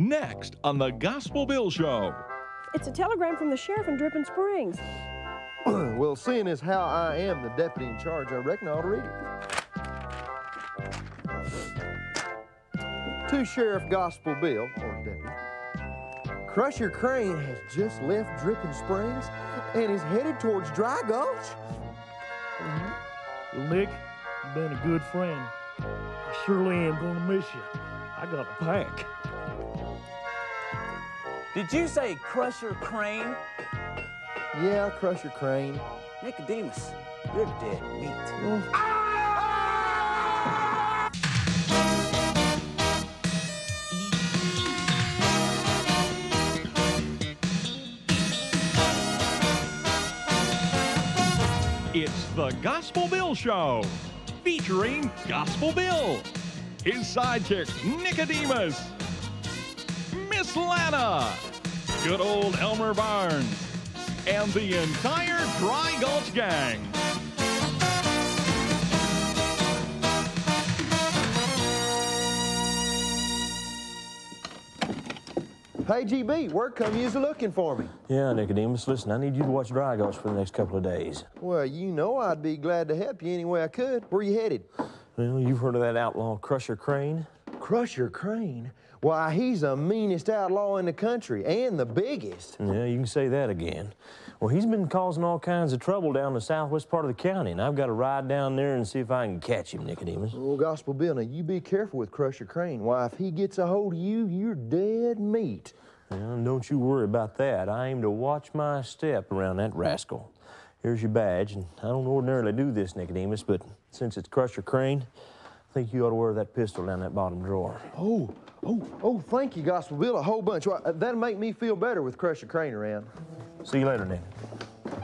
Next on the Gospel Bill Show. It's a telegram from the sheriff in Dripping Springs. well, seeing as how I am the deputy in charge, I reckon I ought to read it. To Sheriff Gospel Bill, or deputy, Crusher Crane has just left Dripping Springs and is headed towards Dry Gulch. Mm-hmm. Well, Nick, you've been a good friend. I surely am gonna miss you. I got a pack. Did you say Crusher Crane? Yeah, Crusher Crane. Nicodemus, you're dead meat. It's the Gospel Bill Show, featuring Gospel Bill, his sidekick Nicodemus, Miss Lana, good old Elmer Barnes, and the entire Dry Gulch gang. Hey, GB, where come you looking for me? Yeah, Nicodemus, listen, I need you to watch Dry Gulch for the next couple of days. Well, you know I'd be glad to help you any way I could. Where you headed? Well, you've heard of that outlaw Crusher Crane? Crusher Crane? Why, he's the meanest outlaw in the country and the biggest. Yeah, you can say that again. Well, he's been causing all kinds of trouble down the southwest part of the county, and I've got to ride down there and see if I can catch him, Nicodemus. Oh, Gospel Bill, now you be careful with Crusher Crane. Why, if he gets a hold of you, you're dead meat. Well, don't you worry about that. I aim to watch my step around that rascal. Here's your badge, and I don't ordinarily do this, Nicodemus, but since it's Crusher Crane, I think you ought to wear that pistol down that bottom drawer. Oh, oh, oh, thank you, Gospel Bill, a whole bunch. Why, that'll make me feel better with Crusher Crane around. See you later, Nick.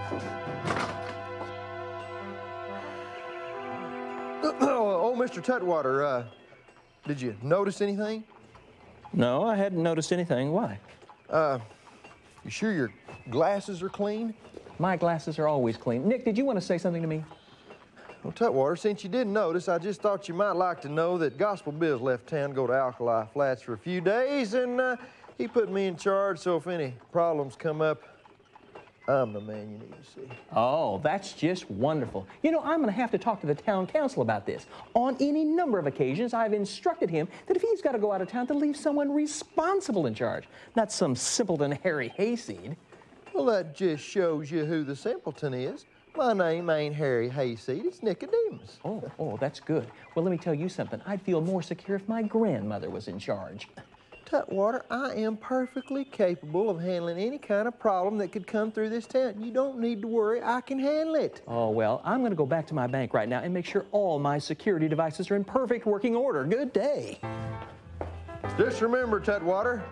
oh, Mr. Tutwater, uh, did you notice anything? No, I hadn't noticed anything. Why? Uh, you sure your glasses are clean? My glasses are always clean. Nick, did you want to say something to me? Well, Tutwater, since you didn't notice, I just thought you might like to know that Gospel Bill's left town to go to Alkali Flats for a few days, and uh, he put me in charge, so if any problems come up, I'm the man you need to see. Oh, that's just wonderful. You know, I'm going to have to talk to the town council about this. On any number of occasions, I've instructed him that if he's got to go out of town, to leave someone responsible in charge, not some simpleton Harry Hayseed. Well, that just shows you who the simpleton is. My name ain't Harry Hayseed, it's Nicodemus. Oh, oh, that's good. Well, let me tell you something. I'd feel more secure if my grandmother was in charge. Tutwater, I am perfectly capable of handling any kind of problem that could come through this town. You don't need to worry, I can handle it. Oh, well, I'm going to go back to my bank right now and make sure all my security devices are in perfect working order. Good day. Just remember, Tutwater,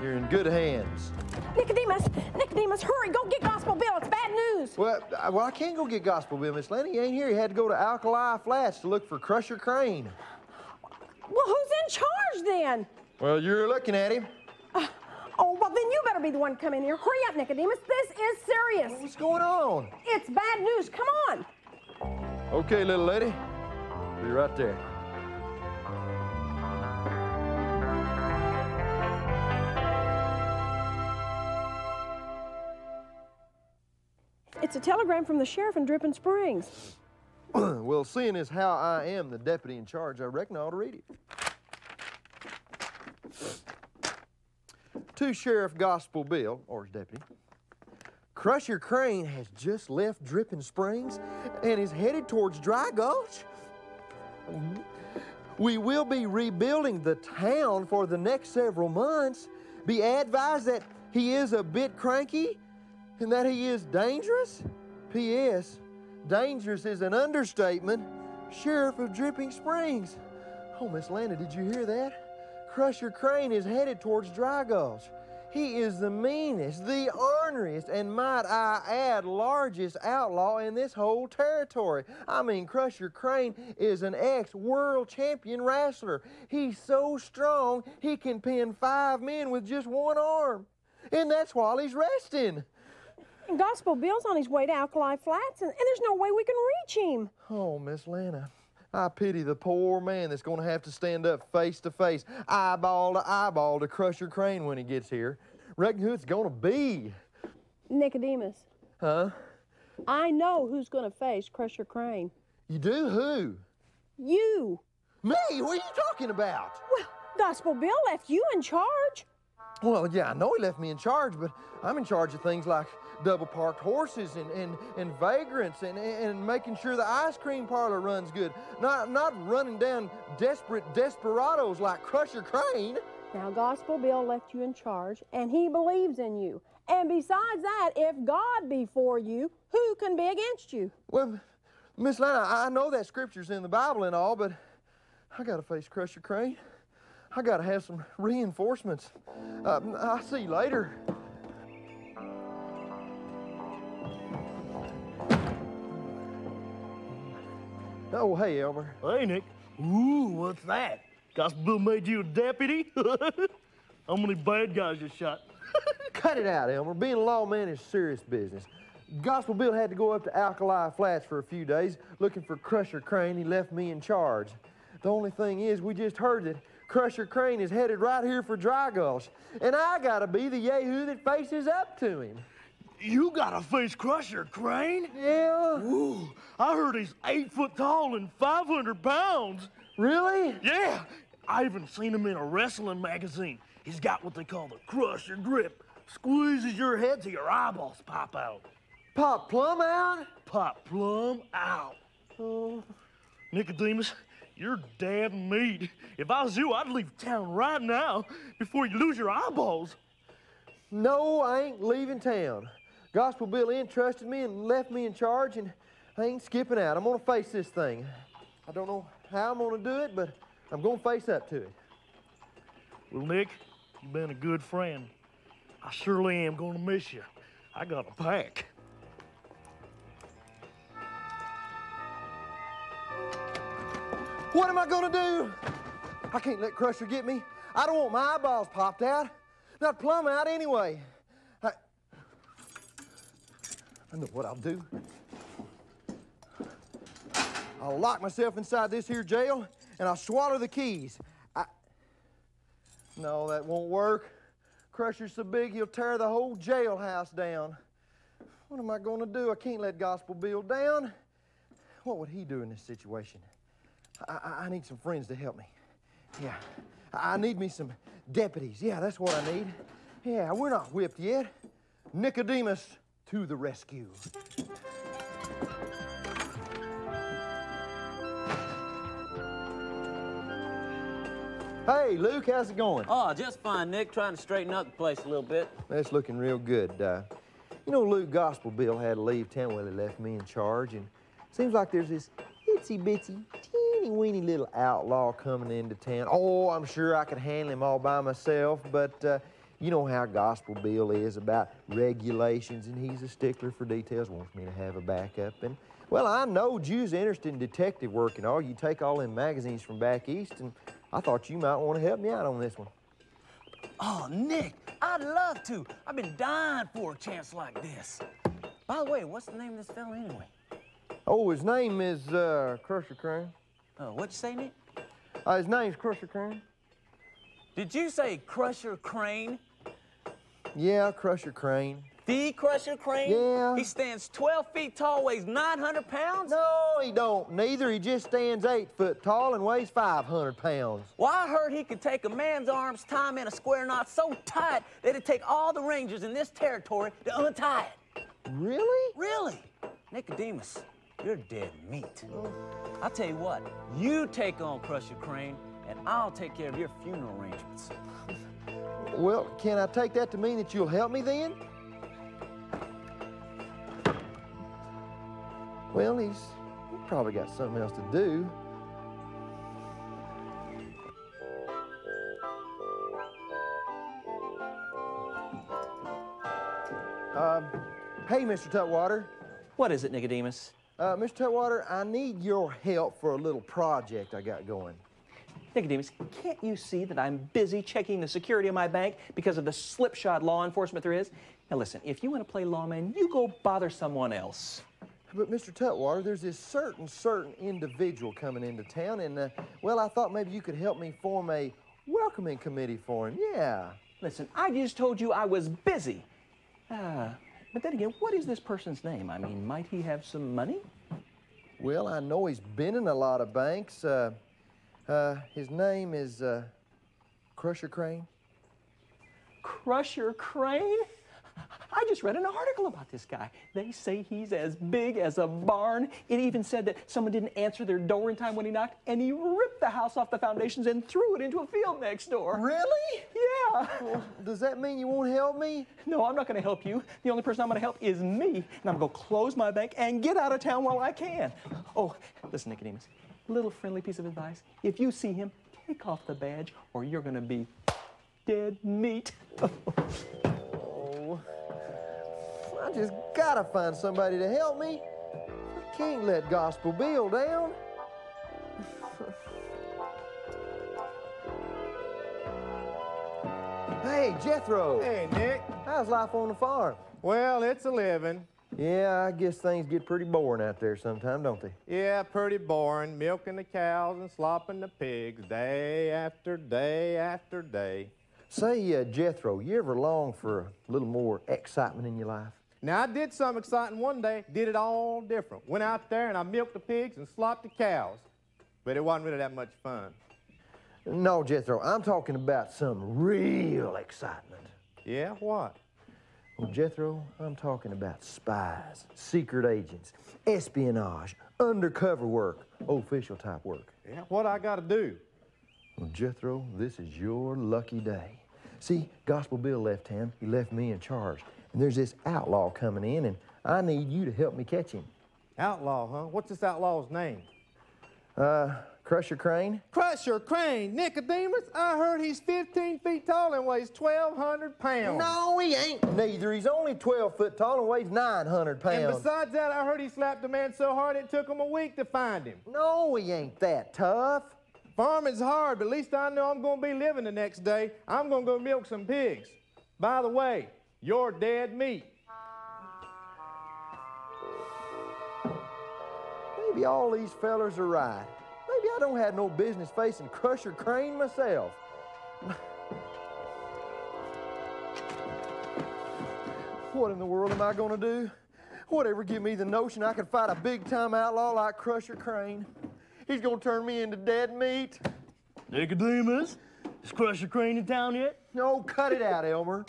you're in good hands. Nicodemus, Nicodemus, hurry, go get Gospel Bill. It's bad news. Well, I, well, I can't go get Gospel Bill, Miss Lenny. He ain't here. He had to go to Alkali Flats to look for Crusher Crane. Well, who's in charge then? Well, you're looking at him. Uh, oh, well, then you better be the one to come in here. Hurry up, Nicodemus. This is serious. What's going on? It's bad news. Come on. Okay, little lady. Be right there. It's a telegram from the sheriff in Dripping Springs. well, seeing as how I am the deputy in charge, I reckon I ought to read it. To Sheriff Gospel Bill, or his deputy, Crusher Crane has just left Dripping Springs and is headed towards Dry Gulch. We will be rebuilding the town for the next several months. Be advised that he is a bit cranky and that he is dangerous. P.S. Dangerous is an understatement. Sheriff of Dripping Springs. Oh, Miss Lana, did you hear that? Crusher Crane is headed towards Dry Gulch. He is the meanest, the orneriest, and might I add, largest outlaw in this whole territory. I mean, Crusher Crane is an ex-world champion wrestler. He's so strong, he can pin five men with just one arm. And that's while he's resting. And Gospel Bill's on his way to Alkali Flats, and, and there's no way we can reach him. Oh, Miss Lana, I pity the poor man that's going to have to stand up face to face, eyeball to eyeball to Crusher Crane when he gets here. Reckon who it's going to be? Nicodemus, Huh? I know who's going to face Crusher Crane. You do who? You. Me? What are you talking about? Well, Gospel Bill left you in charge. Well, yeah, I know he left me in charge, but I'm in charge of things like double parked horses and, and, and vagrants and, and making sure the ice cream parlor runs good. Not, not running down desperate desperados like Crusher Crane. Now, Gospel Bill left you in charge, and he believes in you. And besides that, if God be for you, who can be against you? Well, Miss Lana, I know that scripture's in the Bible and all, but I gotta face Crusher Crane. I gotta have some reinforcements. Uh, I'll see you later. Oh, hey, Elmer. Hey, Nick. Ooh, what's that? Gospel Bill made you a deputy? How many bad guys you shot? Cut it out, Elmer. Being a lawman is serious business. Gospel Bill had to go up to Alkali Flats for a few days looking for Crusher Crane. He left me in charge. The only thing is, we just heard that Crusher Crane is headed right here for Dry Gulch, and I gotta be the yahoo that faces up to him. You gotta face crusher, Crane? Yeah? Ooh, I heard he's eight foot tall and 500 pounds. Really? Yeah, I even seen him in a wrestling magazine. He's got what they call the crusher grip. Squeezes your head till your eyeballs pop out. Pop plumb out? Pop plumb out. Oh, Nicodemus, you're damn meat. If I was you, I'd leave town right now before you lose your eyeballs. no, I ain't leaving town. Gospel Bill entrusted me and left me in charge, and I ain't skipping out. I'm gonna face this thing. I don't know how I'm gonna do it, but I'm gonna face up to it. Well, Nick, you've been a good friend. I surely am gonna miss you. I got a pack. What am I gonna do? I can't let Crusher get me. I don't want my eyeballs popped out. Not plumb out anyway. I, I know what I'll do. I'll lock myself inside this here jail and I'll swallow the keys. I, no, that won't work. Crusher's so big he'll tear the whole jailhouse down. What am I gonna do? I can't let Gospel Bill down. What would he do in this situation? I, I, I need some friends to help me. Yeah, I need me some deputies. Yeah, that's what I need. Yeah, we're not whipped yet. Nicodemus to the rescue. Hey, Luke, how's it going? Oh, just fine, Nick. Trying to straighten up the place a little bit. That's looking real good. Uh, you know, Luke Gospel Bill had to leave town when he left me in charge, and seems like there's this itsy bitsy, teeny weeny little outlaw coming into town. Oh, I'm sure I could handle him all by myself, but uh, you know how Gospel Bill is about regulations, and he's a stickler for details, wants me to have a backup. And, well, I know Jew's are interested in detective work and all. You take all them magazines from back east, and I thought you might want to help me out on this one. Oh, Nick, I'd love to. I've been dying for a chance like this. By the way, what's the name of this fella anyway? Oh, his name is uh, Crusher Crane. Uh, what'd you say, Nick? Uh, his name's Crusher Crane. Did you say Crusher Crane? Yeah, Crusher Crane. The Crusher Crane? Yeah. He stands 12 feet tall, weighs 900 pounds? No, he don't. Neither. He just stands eight foot tall and weighs 500 pounds. Well, I heard he could take a man's arms, tie him in a square knot so tight that it'd take all the rangers in this territory to untie it. Really? Really? Nicodemus, you're dead meat. I'll tell you what, you take on Crusher Crane, and I'll take care of your funeral arrangements. Well, can I take that to mean that you'll help me then? Well, he's probably got something else to do. Um, hey, Mr. Tutwater. What is it, Nicodemus? Uh, Mr. Tutwater, I need your help for a little project I got going. Nicodemus, can't you see that I'm busy checking the security of my bank because of the slipshod law enforcement there is? Now listen, if you want to play lawman, you go bother someone else. But Mr. Tutwater, there's this certain, certain individual coming into town, and uh, well, I thought maybe you could help me form a welcoming committee for him. Yeah. Listen, I just told you I was busy. Ah, but then again, what is this person's name? I mean, might he have some money? Well, I know he's been in a lot of banks. Uh, uh, his name is uh, Crusher Crane. Crusher Crane? I just read an article about this guy. They say he's as big as a barn. It even said that someone didn't answer their door in time when he knocked, and he ripped the house off the foundations and threw it into a field next door. Really? Yeah. Well, does that mean you won't help me? No, I'm not going to help you. The only person I'm going to help is me, and I'm going to close my bank and get out of town while I can. Oh, listen, Nicodemus, little friendly piece of advice. If you see him, take off the badge, or you're going to be dead meat. I just gotta find somebody to help me. I can't let Gospel Bill down. hey, Jethro. Hey, Nick. How's life on the farm? Well, it's a living. Yeah, I guess things get pretty boring out there sometimes, don't they? Yeah, pretty boring. Milking the cows and slopping the pigs day after day after day. Say, uh, Jethro, you ever long for a little more excitement in your life? Now, I did something exciting one day, did it all different. Went out there and I milked the pigs and slopped the cows. But it wasn't really that much fun. No, Jethro, I'm talking about some real excitement. Yeah, what? Well, Jethro, I'm talking about spies, secret agents, espionage, undercover work, official type work. Yeah, what I gotta do? Well, Jethro, this is your lucky day. See, Gospel Bill left town. He left me in charge. And there's this outlaw coming in, and I need you to help me catch him. Outlaw, huh? What's this outlaw's name? Uh, Crusher Crane? Crusher Crane, Nicodemus. I heard he's 15 feet tall and weighs 1,200 pounds. No, he ain't neither. He's only 12 foot tall and weighs 900 pounds. And besides that, I heard he slapped a man so hard it took him a week to find him. No, he ain't that tough. Farming's hard, but at least I know I'm gonna be living the next day. I'm gonna go milk some pigs. By the way, you're dead meat. Maybe all these fellers are right. Maybe I don't have no business facing Crusher Crane myself. What in the world am I gonna do? Whatever give me the notion I could fight a big time outlaw like Crusher Crane. He's gonna turn me into dead meat. Nicodemus, is Crusher Crane in town yet? No, cut it out, Elmer.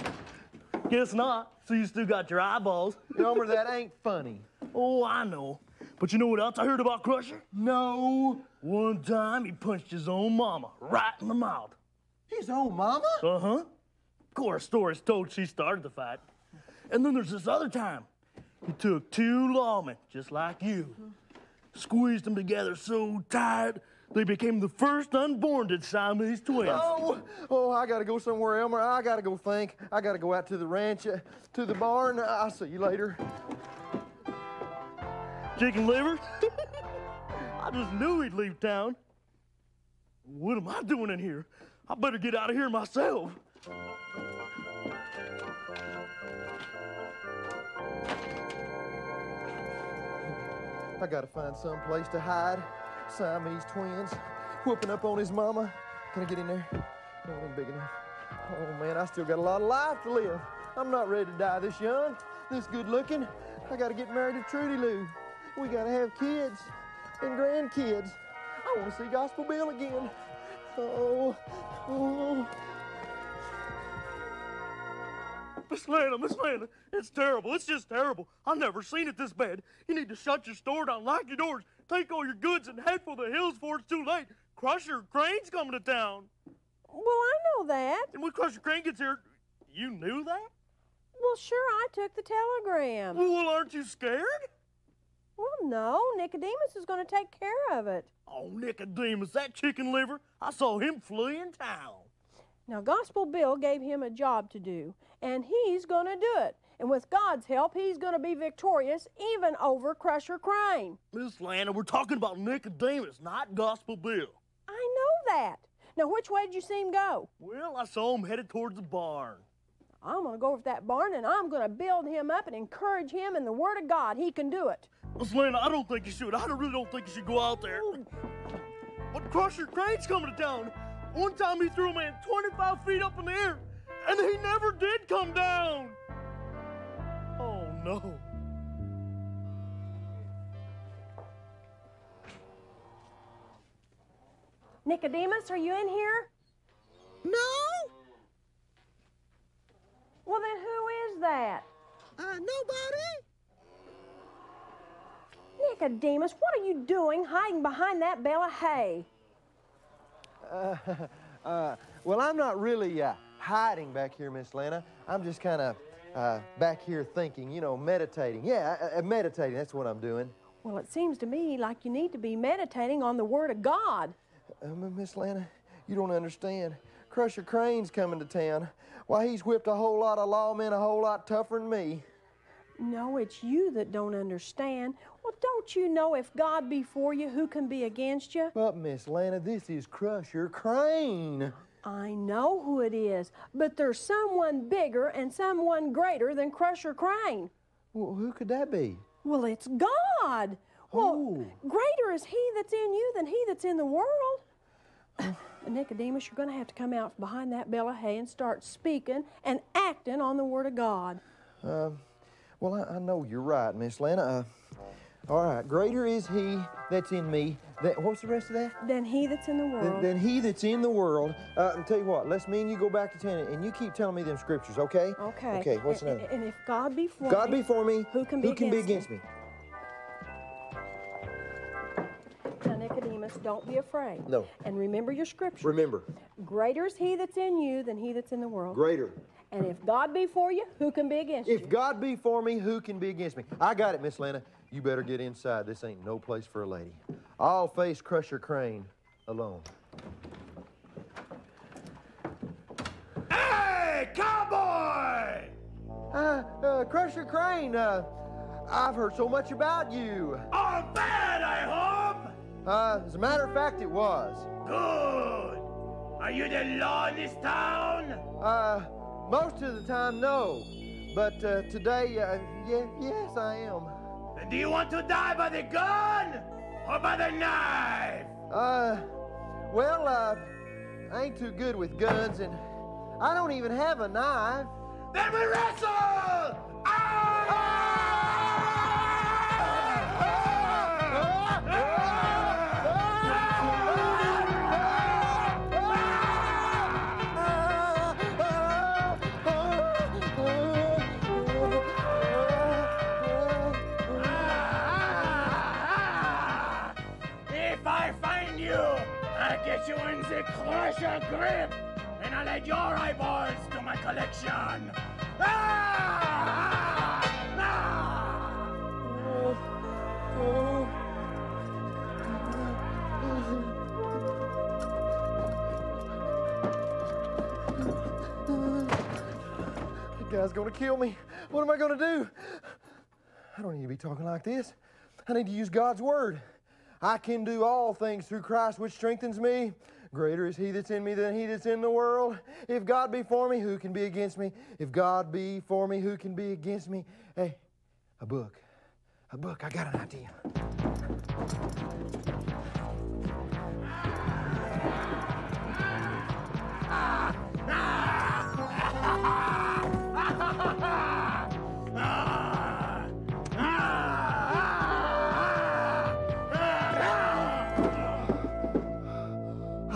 Guess not. So you still got your eyeballs. Elmer, that ain't funny. Oh, I know. But you know what else I heard about Crusher? No. One time he punched his own mama right in the mouth. His own mama? Uh huh. Of course, stories told she started the fight. And then there's this other time. He took two lawmen, just like you, squeezed them together so tight they became the first unborn Siamese twins. Oh, oh, I gotta go somewhere, Elmer. I gotta go think. I gotta go out to the ranch, uh, to the barn. I'll see you later. Chicken liver? I just knew he'd leave town. What am I doing in here? I better get out of here myself. I gotta find some place to hide. Siamese twins, whooping up on his mama. Can I get in there? No, it ain't big enough. Oh man, I still got a lot of life to live. I'm not ready to die this young, this good looking. I gotta get married to Trudy Lou. We gotta have kids and grandkids. I wanna see Gospel Bill again. Oh, oh. Miss Lana, Miss Lana, it's terrible. It's just terrible. I've never seen it this bad. You need to shut your store down, lock your doors, take all your goods, and head for the hills before it's too late. Crusher Crane's coming to town. Well, I know that. And when Crusher Crane gets here, you knew that? Well, sure, I took the telegram. Well, aren't you scared? Well, no, Nicodemus is going to take care of it. Oh, Nicodemus, that chicken liver, I saw him flee in town. Now, Gospel Bill gave him a job to do, and he's going to do it. And with God's help, he's going to be victorious even over Crusher Crane. Miss Lana, we're talking about Nicodemus, not Gospel Bill. I know that. Now, which way did you see him go? Well, I saw him headed towards the barn. I'm going to go over to that barn and I'm going to build him up and encourage him in the Word of God. He can do it. Miss Lana, I don't think you should. I really don't think you should go out there. But Crusher Crane's coming to town. One time he threw a man 25 feet up in the air, and he never did come down. No. Nicodemus, are you in here? No, Well, then who is that? uh, nobody. Nicodemus, what are you doing hiding behind that bale of hay? Uh, well, I'm not really uh, hiding back here, Miss Lana. I'm just kind of uh, back here thinking, you know, meditating. Yeah, uh, uh, meditating, that's what I'm doing. Well, it seems to me like you need to be meditating on the Word of God. Um, Miss Lana, you don't understand. Crusher Crane's coming to town. Why, he's whipped a whole lot of lawmen a whole lot tougher than me. No, it's you that don't understand. Well, don't you know if God be for you, who can be against you? But, Miss Lana, this is Crusher Crane. I know who it is, but there's someone bigger and someone greater than Crusher Crane. Well, who could that be? Well, it's God. Well, Oh. greater is He that's in you than He that's in the world. Nicodemus, you're going to have to come out behind that bale of hay and start speaking and acting on the Word of God. Well, I, I know you're right, Miss Lana. Uh, all right, greater is he that's in me. That, what's the rest of that? Than He that's in the world. than he that's in the world. Uh, and tell you what, let's me and you go back to ten, and you keep telling me them scriptures, okay? Okay. Okay. What's and, another? And if God be for God me, be for me. Who can be Who can be against against me? Now, Nicodemus, don't be afraid. No. And remember your scripture. Remember, Greater is He that's in you than He that's in the world. greater. And if God be for you, who can be against If you? If God be for me, who can be against me? I got it, Miss Lana. You better get inside. This ain't no place for a lady. I'll face Crusher Crane alone. Hey, cowboy! Uh, uh, Crusher Crane, uh, I've heard so much about you. All bad, I hope. Uh, as a matter of fact, it was. Good. Are you the law in this town? Uh, most of the time, no. But uh, today, uh, yeah, yes, I am. And do you want to die by the gun or by the knife? Uh, well, uh, I ain't too good with guns, and I don't even have a knife. Then we wrestle! If Guy's gonna kill me. What am I gonna do? I don't need to be talking like this. I need to use God's word. I can do all things through Christ which strengthens me. Greater is he that's in me than he that's in the world. If God be for me, who can be against me? If God be for me, who can be against me? Hey, a book. A book. I got an idea.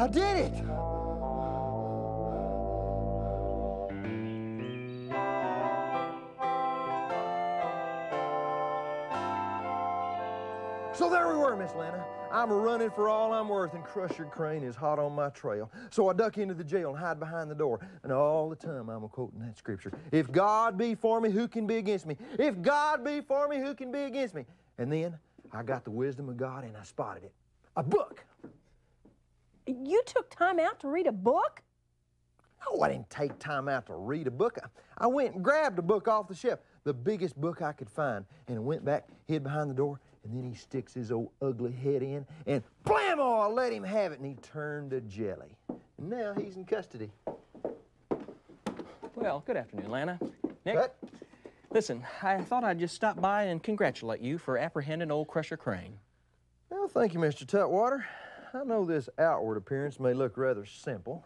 I did it! So there we were, Miss Lana. I'm running for all I'm worth, and Crusher Crane is hot on my trail. So I duck into the jail and hide behind the door. And all the time I'm quoting that scripture. If God be for me, who can be against me? If God be for me, who can be against me? And then I got the wisdom of God and I spotted it. A book. You took time out to read a book? Oh, I didn't take time out to read a book. I- I went and grabbed a book off the shelf, the biggest book I could find, and I went back, hid behind the door, and then he sticks his old ugly head in, and blammo, oh, I let him have it, and he turned to jelly. And now he's in custody. Well, good afternoon, Lana. Nick? Cut. Listen, I thought I'd just stop by and congratulate you for apprehending old Crusher Crane. Well, thank you, Mr. Tutwater. I know this outward appearance may look rather simple,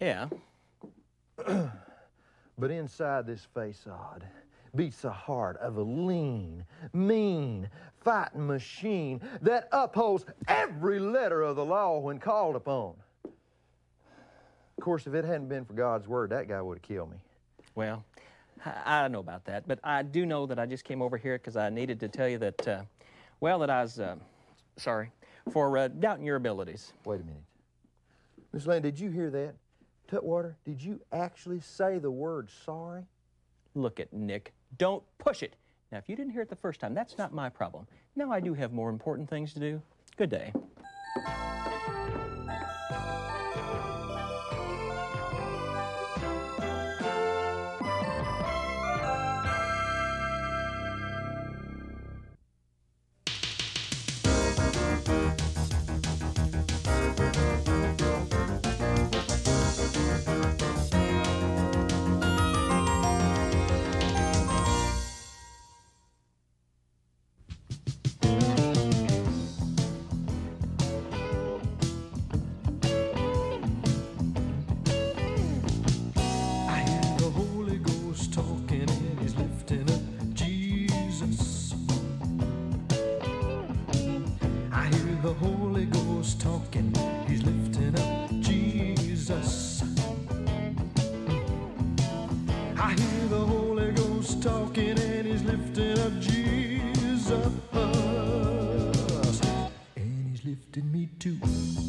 Yeah, but inside this facade beats the heart of a lean, mean, fighting machine that upholds every letter of the law when called upon. Of course, if it hadn't been for God's word, that guy would have killed me. well, I, don't know about that, but I do know that I just came over here because I needed to tell you that, uh, well, that I was, uh, sorry, for uh, doubting your abilities. Wait a minute. Miss Lane, did you hear that? Tutwater, did you actually say the word sorry? Look at Nick. Don't push it. Now, if you didn't hear it the first time, that's not my problem. Now I do have more important things to do. Good day. Me too.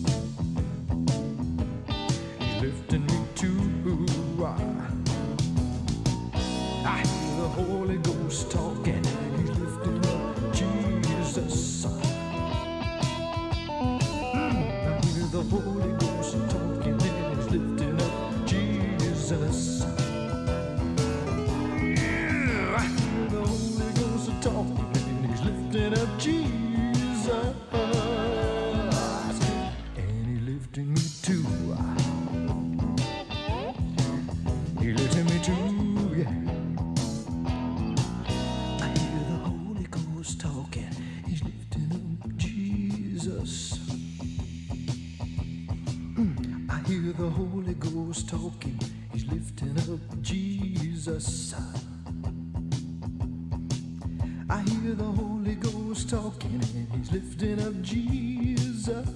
Hear the Holy Ghost talking. He's lifting up Jesus. I hear the Holy Ghost talking and he's lifting up Jesus.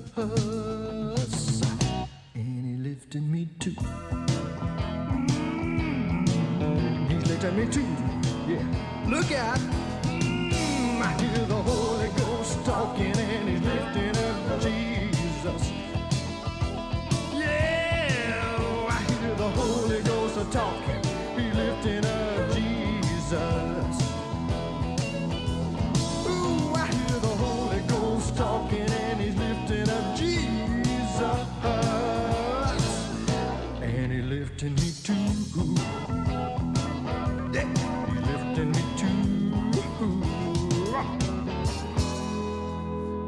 Now,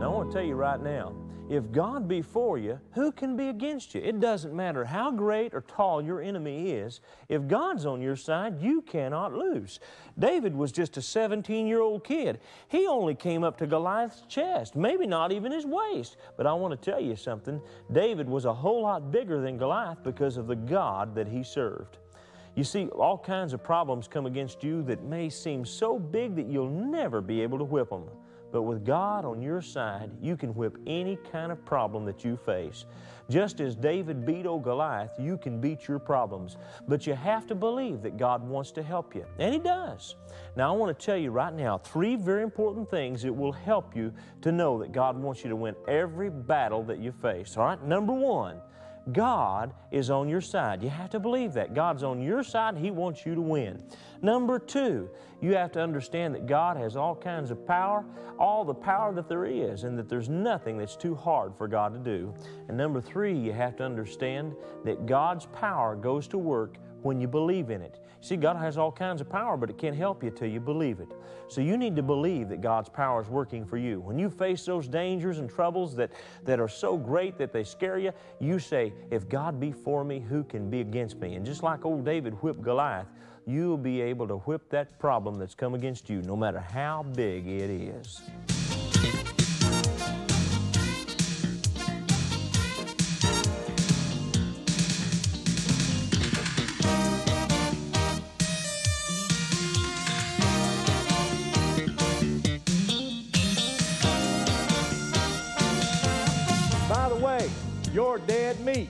I want to tell you right now if God be for you, who can be against you? It doesn't matter how great or tall your enemy is. If God's on your side, you cannot lose. David was just a 17 year old kid. He only came up to Goliath's chest, maybe not even his waist. But I want to tell you something David was a whole lot bigger than Goliath because of the God that he served. You see, all kinds of problems come against you that may seem so big that you'll never be able to whip them. But with God on your side, you can whip any kind of problem that you face. Just as David beat old Goliath, you can beat your problems. But you have to believe that God wants to help you, and He does. Now, I want to tell you right now three very important things that will help you to know that God wants you to win every battle that you face. All right, number one, God is on your side. You have to believe that. God's on your side, He wants you to win. Number two, you have to understand that God has all kinds of power, all the power that there is, and that there's nothing that's too hard for God to do. And number three, you have to understand that God's power goes to work when you believe in it. See, God has all kinds of power, but it can't help you till you believe it. So you need to believe that God's power is working for you. When you face those dangers and troubles that, that are so great that they scare you, you say, If God be for me, who can be against me? And just like old David whipped Goliath, you'll be able to whip that problem that's come against you, no matter how big it is. Dead meat.